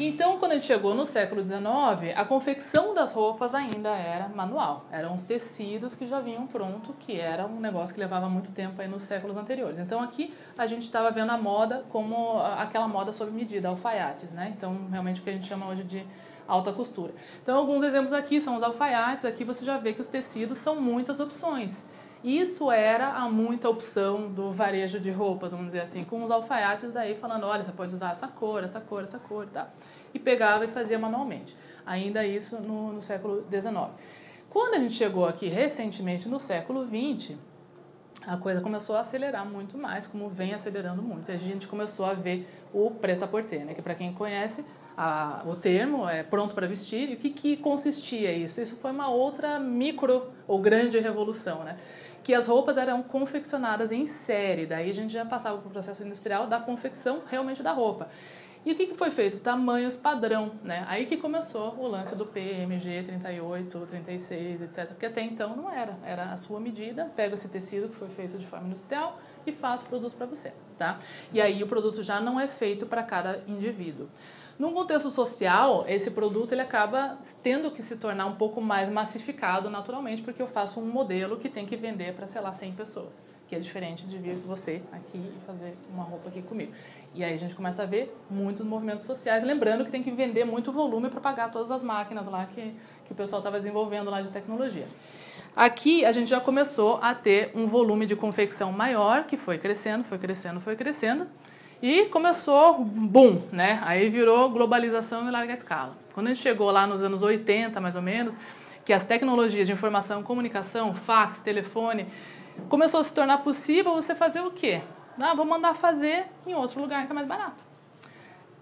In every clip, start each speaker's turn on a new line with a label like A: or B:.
A: Então, quando a gente chegou no século XIX, a confecção das roupas ainda era manual. Eram os tecidos que já vinham pronto, que era um negócio que levava muito tempo aí nos séculos anteriores. Então, aqui a gente estava vendo a moda como aquela moda sob medida, alfaiates, né? Então, realmente o que a gente chama hoje de alta costura. Então, alguns exemplos aqui são os alfaiates. Aqui você já vê que os tecidos são muitas opções. Isso era a muita opção do varejo de roupas, vamos dizer assim, com os alfaiates daí falando, olha, você pode usar essa cor, essa cor, essa cor tal. E pegava e fazia manualmente. Ainda isso no, no século XIX. Quando a gente chegou aqui recentemente no século XX, a coisa começou a acelerar muito mais, como vem acelerando muito. A gente começou a ver o preto à porter, né? que para quem conhece a, o termo é pronto para vestir. E o que, que consistia isso? Isso foi uma outra micro ou grande revolução, né? Que as roupas eram confeccionadas em série. Daí a gente já passava para o processo industrial da confecção realmente da roupa. E o que, que foi feito? Tamanhos padrão, né? Aí que começou o lance do PMG 38, 36, etc. Porque até então não era. Era a sua medida, pega esse tecido que foi feito de forma industrial e faz o produto para você, tá? E aí o produto já não é feito para cada indivíduo. Num contexto social, esse produto ele acaba tendo que se tornar um pouco mais massificado naturalmente, porque eu faço um modelo que tem que vender para, sei lá, 100 pessoas, que é diferente de vir você aqui e fazer uma roupa aqui comigo. E aí a gente começa a ver muitos movimentos sociais, lembrando que tem que vender muito volume para pagar todas as máquinas lá que, que o pessoal estava desenvolvendo lá de tecnologia. Aqui a gente já começou a ter um volume de confecção maior, que foi crescendo, foi crescendo, foi crescendo. E começou, boom, né? Aí virou globalização em larga escala. Quando a gente chegou lá nos anos 80, mais ou menos, que as tecnologias de informação, comunicação, fax, telefone, começou a se tornar possível você fazer o quê? Ah, vou mandar fazer em outro lugar que é mais barato.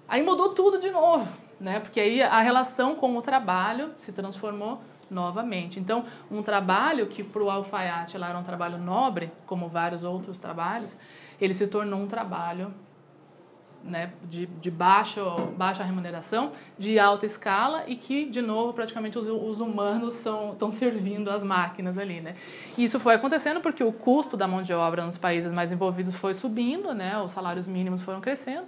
A: Aí mudou tudo de novo, né? Porque aí a relação com o trabalho se transformou novamente. Então, um trabalho que para o alfaiate lá era um trabalho nobre, como vários outros trabalhos, ele se tornou um trabalho né, de, de baixo, baixa remuneração, de alta escala e que, de novo, praticamente os, os humanos estão servindo as máquinas ali. Né? E isso foi acontecendo porque o custo da mão de obra nos países mais envolvidos foi subindo, né, os salários mínimos foram crescendo,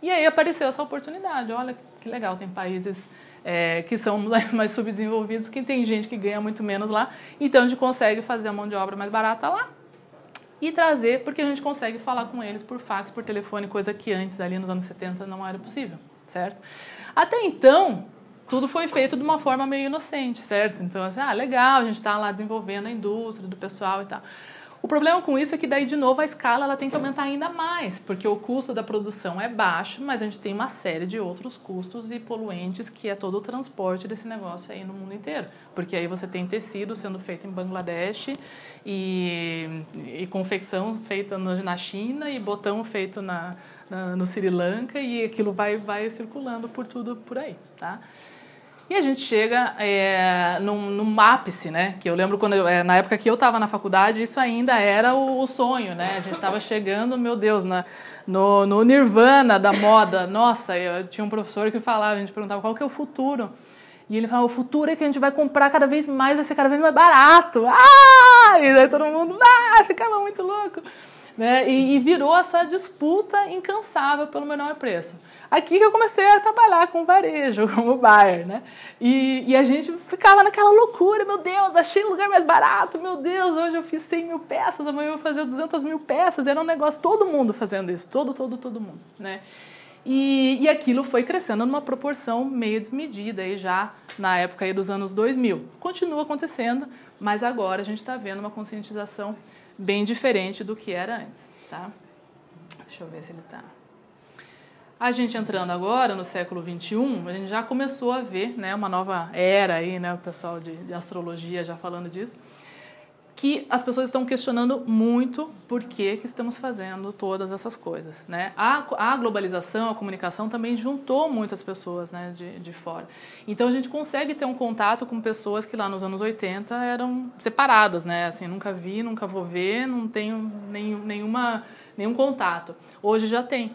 A: e aí apareceu essa oportunidade. Olha que legal, tem países é, que são mais subdesenvolvidos, que tem gente que ganha muito menos lá, então a gente consegue fazer a mão de obra mais barata lá e trazer, porque a gente consegue falar com eles por fax, por telefone, coisa que antes, ali nos anos 70, não era possível, certo? Até então, tudo foi feito de uma forma meio inocente, certo? Então, assim, ah, legal, a gente está lá desenvolvendo a indústria do pessoal e tal. O problema com isso é que daí de novo a escala ela tem que aumentar ainda mais, porque o custo da produção é baixo, mas a gente tem uma série de outros custos e poluentes que é todo o transporte desse negócio aí no mundo inteiro. Porque aí você tem tecido sendo feito em Bangladesh e, e confecção feita na China e botão feito na, na, no Sri Lanka e aquilo vai, vai circulando por tudo por aí, tá? E a gente chega é, num, num ápice, né? Que eu lembro quando eu, é, na época que eu estava na faculdade, isso ainda era o, o sonho, né? A gente estava chegando, meu Deus, na, no, no nirvana da moda. Nossa, eu tinha um professor que falava, a gente perguntava qual que é o futuro. E ele falava, o futuro é que a gente vai comprar cada vez mais, vai ser cada vez mais barato. Ah! E daí todo mundo, ah, ficava muito louco. Né? E, e virou essa disputa incansável pelo menor preço. Aqui que eu comecei a trabalhar com varejo, como buyer, né? E, e, a gente ficava naquela loucura, meu Deus, achei um lugar mais barato, meu Deus, hoje eu fiz 100 mil peças, amanhã eu vou fazer 200 mil peças. Era um negócio, todo mundo fazendo isso, todo, todo, todo mundo, né? E, e aquilo foi crescendo numa proporção meio desmedida aí já na época aí dos anos 2000. Continua acontecendo, mas agora a gente está vendo uma conscientização bem diferente do que era antes, tá? Deixa eu ver se ele está... A gente entrando agora no século 21, a gente já começou a ver né, uma nova era aí, né, o pessoal de, de astrologia já falando disso, que as pessoas estão questionando muito por que, que estamos fazendo todas essas coisas. Né? A, a globalização, a comunicação também juntou muitas pessoas né, de, de fora. Então a gente consegue ter um contato com pessoas que lá nos anos 80 eram separadas, né? Assim, nunca vi, nunca vou ver, não tenho nenhum, nenhuma, nenhum contato. Hoje já tem.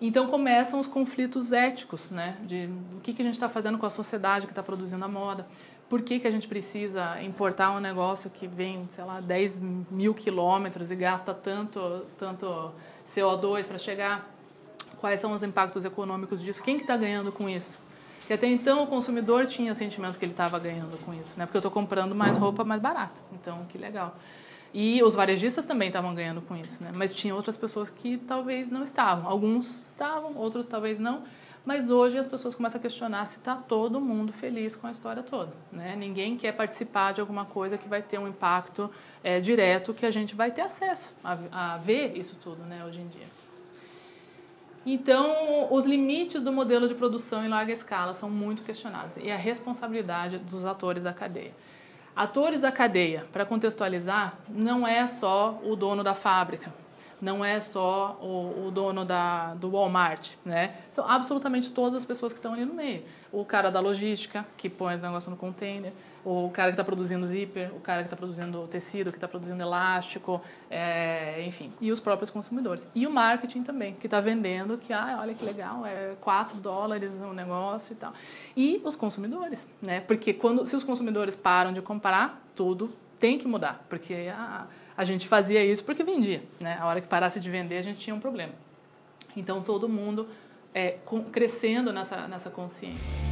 A: Então começam os conflitos éticos, né? De o que, que a gente está fazendo com a sociedade que está produzindo a moda. Por que, que a gente precisa importar um negócio que vem, sei lá, 10 mil quilômetros e gasta tanto, tanto CO2 para chegar? Quais são os impactos econômicos disso? Quem que está ganhando com isso? E até então o consumidor tinha sentimento que ele estava ganhando com isso, né? Porque eu estou comprando mais roupa mais barata. Então, que legal. E os varejistas também estavam ganhando com isso, né? Mas tinha outras pessoas que talvez não estavam. Alguns estavam, outros talvez não. Mas hoje as pessoas começam a questionar se está todo mundo feliz com a história toda. Né? Ninguém quer participar de alguma coisa que vai ter um impacto é, direto que a gente vai ter acesso a, a ver isso tudo né, hoje em dia. Então, os limites do modelo de produção em larga escala são muito questionados e a responsabilidade dos atores da cadeia. Atores da cadeia, para contextualizar, não é só o dono da fábrica, não é só o, o, dono da, do Walmart, né? São absolutamente todas as pessoas que estão ali no meio. O cara da logística, que põe esse negócio no container, o cara que está produzindo zíper, o cara que está produzindo tecido, que está produzindo elástico, é, enfim, e os próprios consumidores. E o marketing também, que está vendendo que, ah, olha que legal, é 4 dólares o negócio e tal. E os consumidores, né? Porque quando, se os consumidores param de comprar, tudo tem que mudar, porque ah, a gente fazia isso porque vendia, né? A hora que parasse de vender, a gente tinha um problema. Então, todo mundo é, crescendo nessa, nessa consciência.